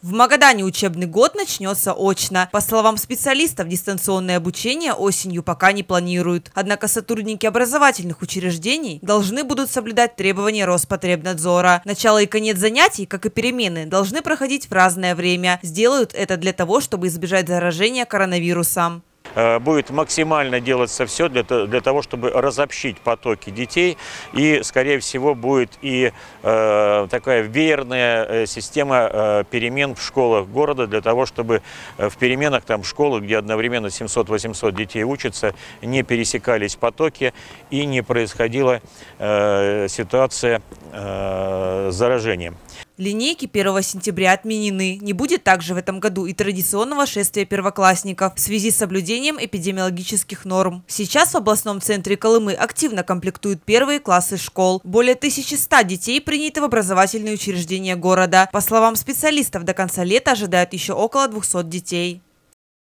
В Магадане учебный год начнется очно. По словам специалистов, дистанционное обучение осенью пока не планируют. Однако сотрудники образовательных учреждений должны будут соблюдать требования Роспотребнадзора. Начало и конец занятий, как и перемены, должны проходить в разное время. Сделают это для того, чтобы избежать заражения коронавирусом. Э, будет максимально делаться все для, для того, чтобы разобщить потоки детей. И, скорее всего, будет и э, такая веерная э, система э, перемен в школах города для того, чтобы э, в переменах там школы, где одновременно 700-800 детей учатся, не пересекались потоки и не происходила э, ситуация э, с заражением. Линейки 1 сентября отменены. Не будет также в этом году и традиционного шествия первоклассников в связи с соблюдением эпидемиологических норм. Сейчас в областном центре Колымы активно комплектуют первые классы школ. Более 1100 детей приняты в образовательные учреждения города. По словам специалистов, до конца лета ожидают еще около 200 детей.